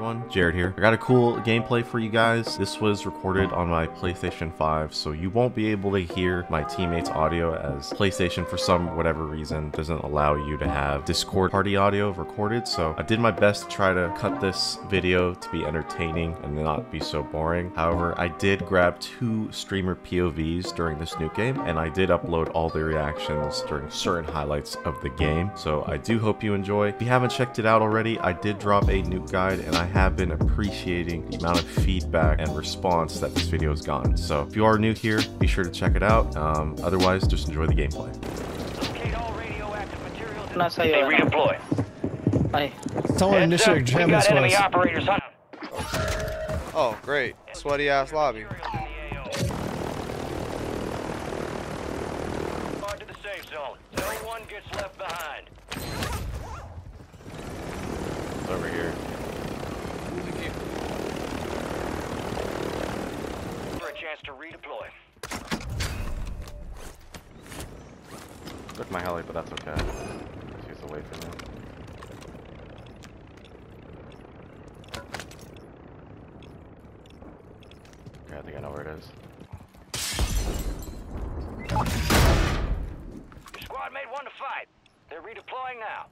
everyone? Jared here. I got a cool gameplay for you guys. This was recorded on my PlayStation 5, so you won't be able to hear my teammates' audio as PlayStation, for some whatever reason, doesn't allow you to have Discord party audio recorded. So I did my best to try to cut this video to be entertaining and not be so boring. However, I did grab two streamer POVs during this new game, and I did upload all the reactions during certain highlights of the game. So I do hope you enjoy. If you haven't checked it out already, I did drop a nuke guide and I have been appreciating the amount of feedback and response that this video has gotten. So if you are new here, be sure to check it out. Um, otherwise, just enjoy the gameplay. Locate all radioactive materials and they redeploy. Ay, Someone Heads up, initiate we jam got this enemy was. operators on Oh, great. Sweaty ass lobby. materials in the AO. Guard to the safe zone. No one gets left behind. It's over here. For a chance to redeploy. Took my heli, but that's okay. He's away from me. Okay, I think I know where it is. Your squad made one to fight. They're redeploying now.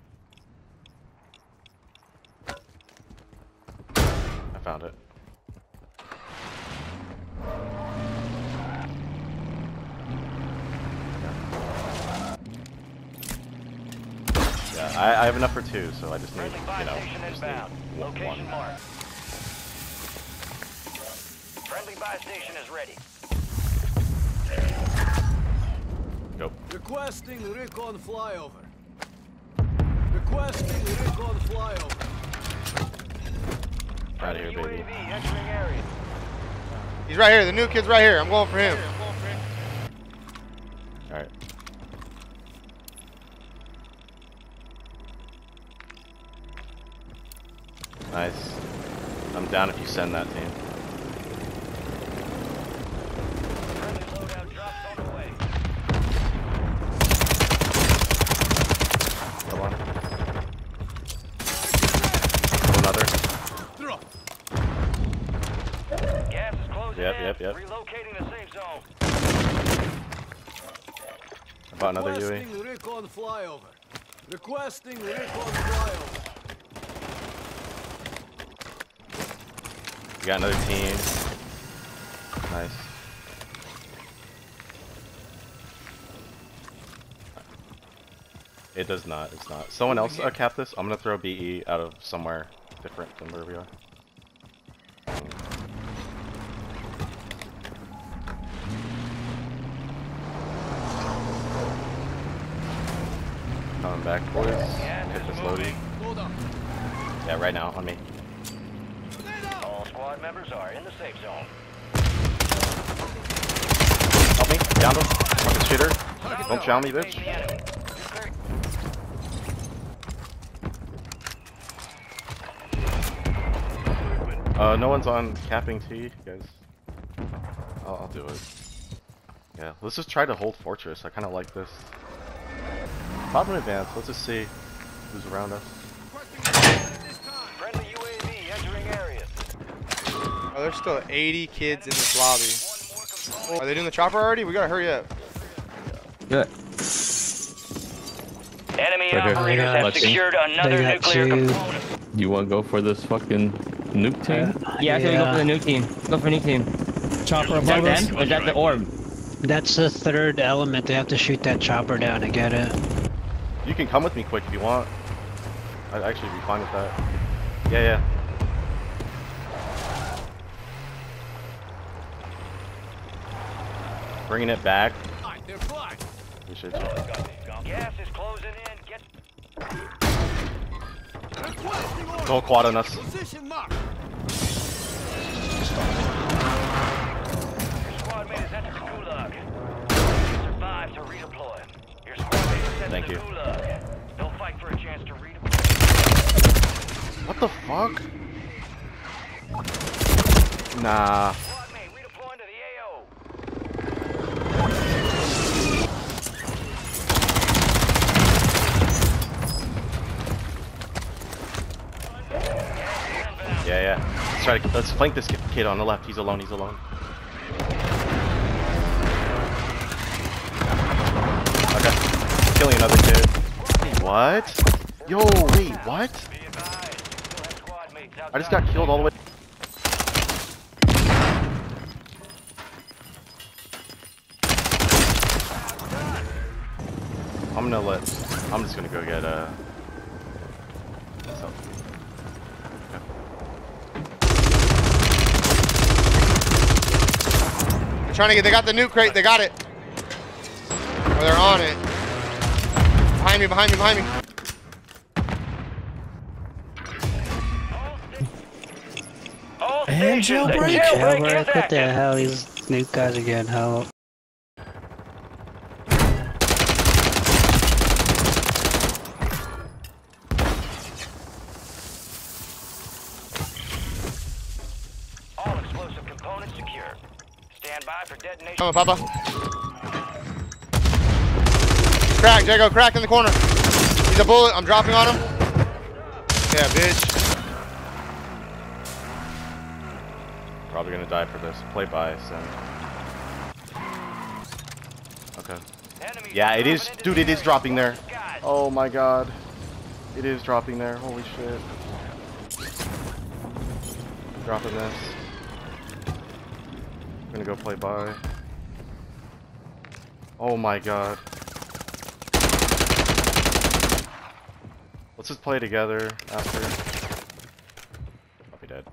I found it. Yeah, I, I have enough for two, so I just need, you know, just inbound. need one. Location. Friendly buy station is ready. Go. Requesting recon flyover. Requesting recon flyover. Out of here, baby. UAV entering area. He's right here. The new kid's right here. I'm going for him. Nice. I'm down if you send that team. Friendly loadout drops on the way. Come on. Another. Gas is closing Yep, in. yep, yep. Relocating the safe zone. About another UE. Requesting recon flyover. Requesting recon flyover. Got another team. Nice. It does not. It's not. Someone else uh, cap this. I'm gonna throw BE out of somewhere different than where we are. Coming back, boys. Hit this up. Yeah, right now on me. Squad members are in the safe zone. Help me. Down him. Fucking shitter. Don't chow me, bitch. Uh, no one's on capping T, guys. I'll, I'll do it. Yeah, let's just try to hold fortress. I kind of like this. Bottom advance. Let's just see who's around us. Oh, there's still 80 kids in this lobby. One. Are they doing the chopper already? We gotta hurry up. Good. Enemy Right operators have Let's see. secured another nuclear two. component. You want to go for this fucking nuke uh, team? yeah, I say we go for the nuke team. Go for new team. Chopper Is that above us. them? Or is that the orb? That's the third element. They have to shoot that chopper down to get it. You can come with me quick if you want. I'd actually be fine with that. Yeah, yeah. Bringing it back. They're flying. Appreciate you. Gas is closing in. Get Requesting. Don't quad on us. Position mark. your squad mate has entered the gulag. You survive to redeploy. Your squad mate is sent Thank to you. the gulag. They'll fight for a chance to redeploy. What the fuck? Nah. Yeah, yeah. Let's try to let's flank this kid on the left. He's alone. He's alone. Okay. Killing another kid. What? Yo, wait, what? I just got killed all the way. I'm gonna let. I'm just gonna go get uh. something. Trying to get. They got the nuke crate. They got it. Or they're on it. Behind me. Behind me. Behind me. All And jailbreak. jailbreak Jailbreak, what the hell? These nuke guys are getting help. All explosive components secure. Stand by for detonation. Come on, Papa. Crack, Jago, crack in the corner. He's a bullet. I'm dropping on him. Yeah, bitch. Probably gonna die for this. Play by, so. Okay. Yeah, it is. Dude, it is dropping there. Oh my god. It is dropping there. Holy shit. Dropping this. I'm gonna go play by. Oh my god. Let's just play together after. I'll be dead.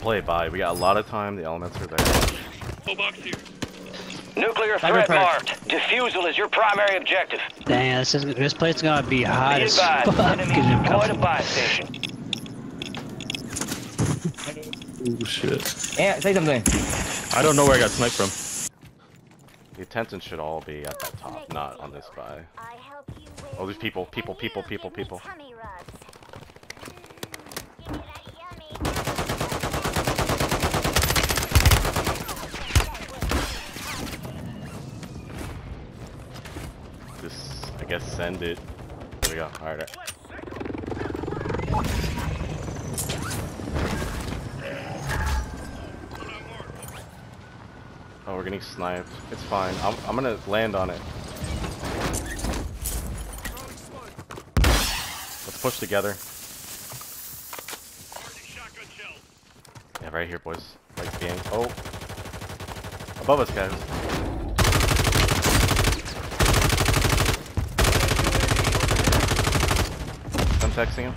Play by. We got a lot of time. The elements are there. Nuclear threat marked. Defusal is your primary objective. Dang, this is this place is gonna be hot Be as advised. fuck. 'cause Enemies you're deployed a buy station. Oh shit. Yeah, say something. I don't know where I got sniped from. The attention should all be at that top, not on this guy. Oh, there's people, people, people, people, people. Just, I guess, send it. There we go. All right. Oh, we're getting sniped. It's fine. I'm, I'm gonna land on it. Let's push together. Yeah, right here, boys. Like game. Oh. Above us, guys. I'm texting him.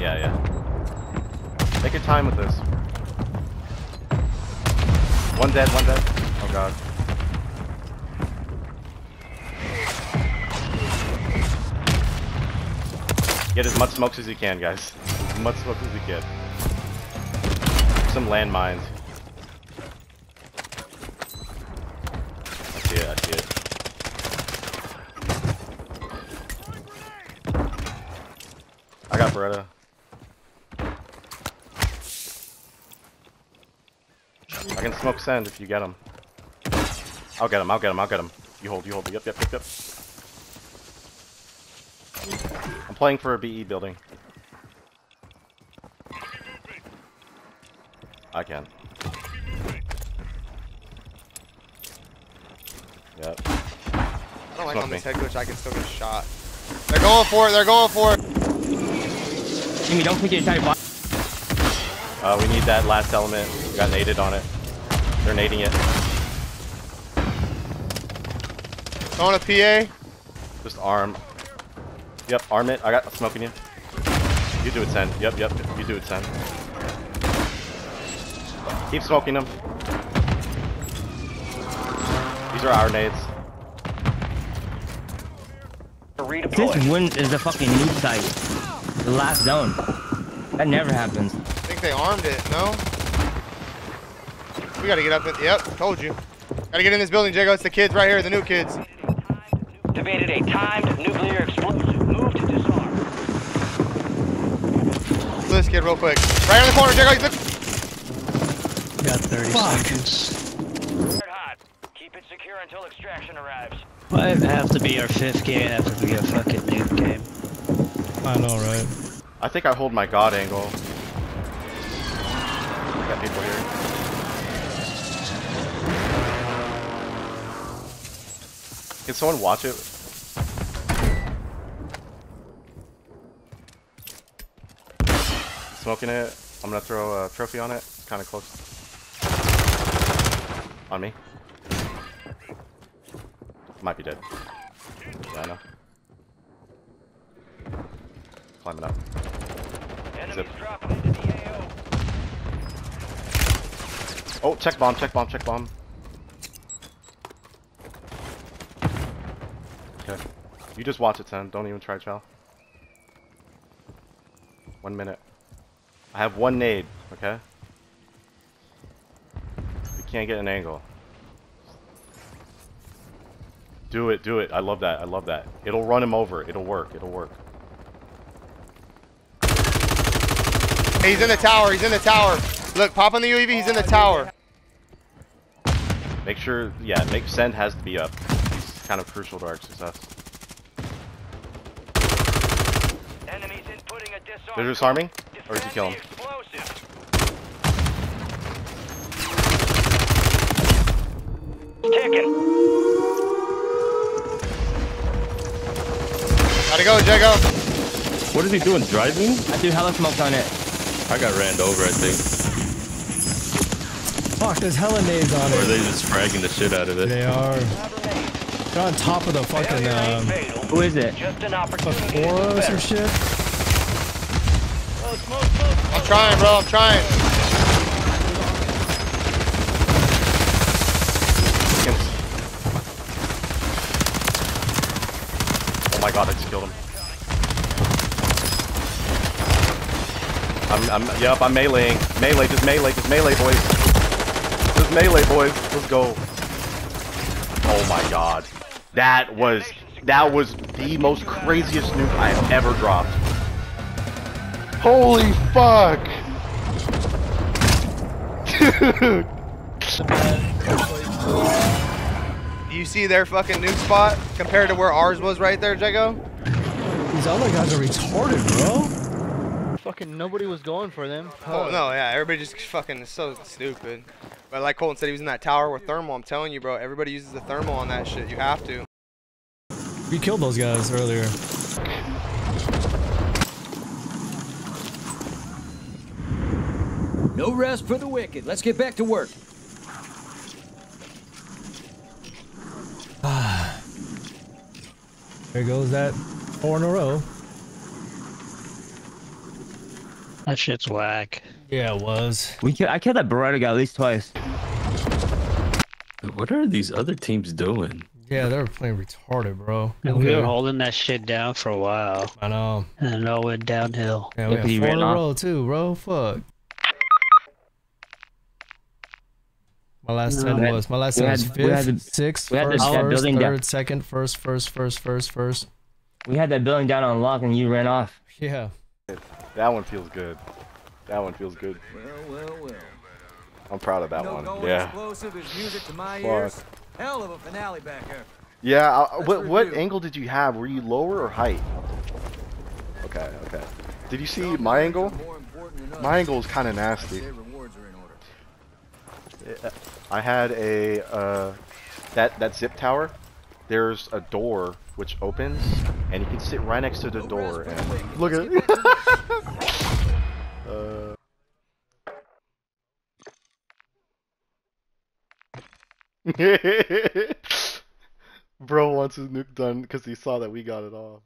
Yeah, yeah. Take your time with this. One dead, one dead. Oh god. Get as much smokes as you can, guys. As much smoke as you can. Some landmines. I see it, I see it. I got Beretta. Can smoke send if you get him. I'll get him, I'll get him, I'll get him. You hold, you hold. Yep, yep, yep, yep. I'm playing for a BE building. I can. Yep. I don't like Smoke on this head glitch. I can still get shot. They're going for it. They're going for it. Jimmy, don't forget your try Uh, we need that last element. We got naded on it. They're nading it. Throwing a PA. Just arm. Yep, arm it. I got smoking you. You do it, Sen. Yep, yep. You do it, Sen. Keep smoking them. These are our nades. This win is the fucking nuke site. The last zone. That never happens. I think they armed it. No. We gotta get up. In, yep. Told you. Gotta get in this building, Jago. It's the kids right here. The new kids. Activated a timed nuclear explosion. Move to disarm. Kill this kid real quick. Right in the corner, Jago. He's Got 30 seconds. Red hot. Keep it secure until extraction arrives. Why it have to be our fifth game? It have to be a fucking nuke game. I know, right? I think I hold my god angle. Got people here. Can someone watch it? Smoking it. I'm gonna throw a trophy on it. Kind of close. On me. Might be dead. Yeah, I know. Climbing up. Enemies dropping into the AO. Oh, check bomb, check bomb, check bomb. Okay. You just watch it, Ten. Don't even try, Chow. One minute. I have one nade, okay? We can't get an angle. Do it, do it. I love that. I love that. It'll run him over. It'll work. It'll work. Hey, he's in the tower. He's in the tower. Look, pop on the UAV. He's in the tower. Make sure, yeah, make send has to be up. He's kind of crucial to our success. Enemies inputting a disarm. They're disarming? Or did you Defend kill the him? explosive. Ticking. Gotta go, Jago. What is he doing? Driving? I threw hella smoke on it. I got ran over, I think. Fuck, there's hella nades on Or are they just fragging the shit out of it? They are. They're on top of the fucking Failure ain't um. Who is it? Just an the opportunity to do foros or better. shit. Oh, smoke, smoke, I'm trying, bro. I'm trying. Oh my god, I just killed him. I'm, I'm, yep, I'm meleeing. Melee, just melee, just melee, boys. Just melee, boys. Let's go. Oh my god. That was, that was the most craziest nuke I have ever dropped. Holy fuck! Do you see their fucking nuke spot compared to where ours was right there, Jago? These other guys are retarded, bro. Fucking nobody was going for them. Oh no, yeah, everybody just fucking is so stupid. But like Colton said, he was in that tower with thermal. I'm telling you, bro, everybody uses the thermal on that shit. You have to. We killed those guys earlier. No rest for the wicked. Let's get back to work. There goes that four in a row. That shit's whack. Yeah, it was. We kill, I killed that Beretta guy at least twice. What are these other teams doing? Yeah, they were playing retarded, bro. And we were holding that shit down for a while. I know. And it all went downhill. Yeah, we had he four ran in a row too, bro. Fuck. My last No. ten had- was my last we ten had- was we had fifth, sixth, we had the- first, first, building down. third, second, first, first, first, first, first. We had that building down on lock and you ran off. Yeah. That one feels good. That one feels good. Well, well, well. I'm proud of that no one. Yeah. explosive is music to my Fuck. ears. Hell of a finale back here. Yeah, I, Let's what, what angle did you have? Were you lower or height? Okay, okay. Did you see my angle? More important than My angle is kind of nasty. Say rewards are in order. I had a uh, that that zip tower. There's a door which opens, and you can sit right next to the No door. rest for the And look at to uh. Bro wants his nuke done because he saw that we got it off.